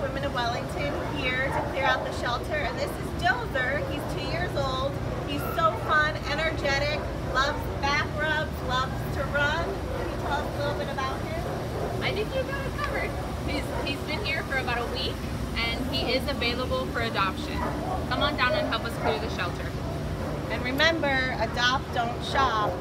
Women of Wellington, here to clear out the shelter. And this is Dozer. He's two years old. He's so fun, energetic, loves back rubs, loves to run. Can you tell us a little bit about him? I think you got it covered. He's, he's been here for about a week and he is available for adoption. Come on down and help us clear the shelter. And remember, adopt, don't shop.